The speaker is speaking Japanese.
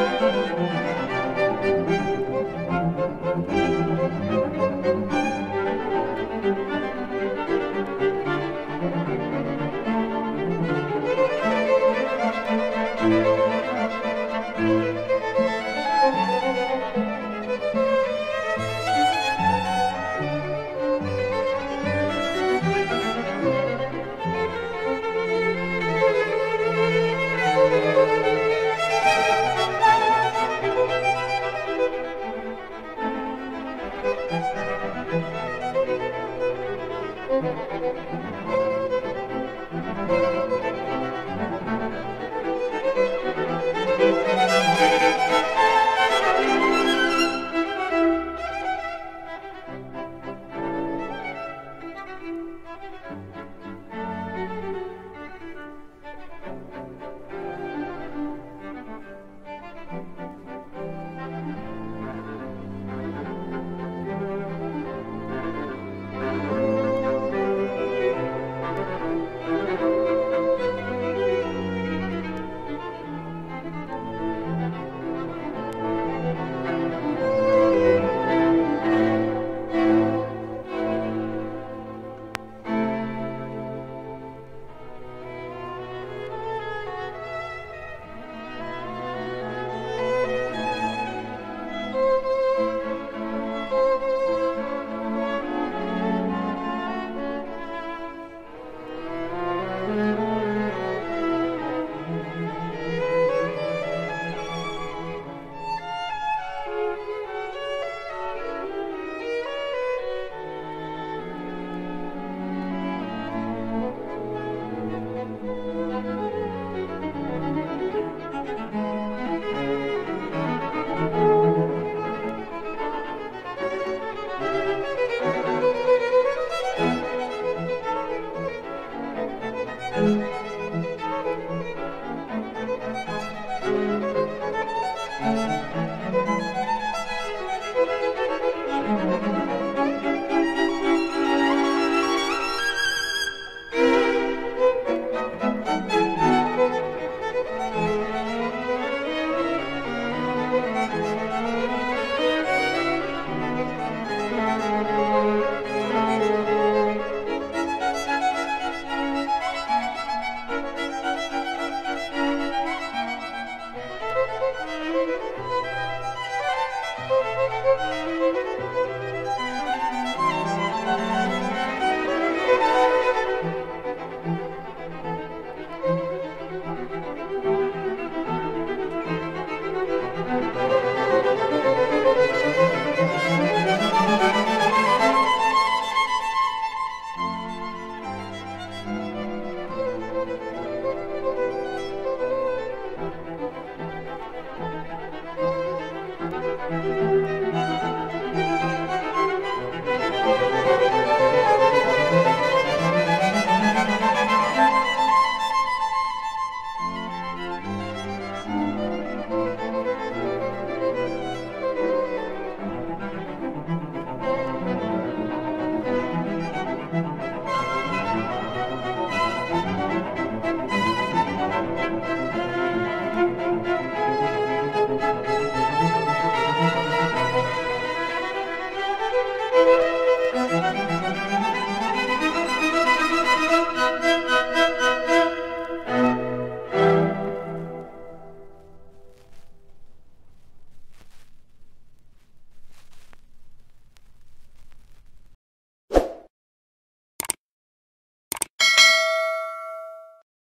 うん。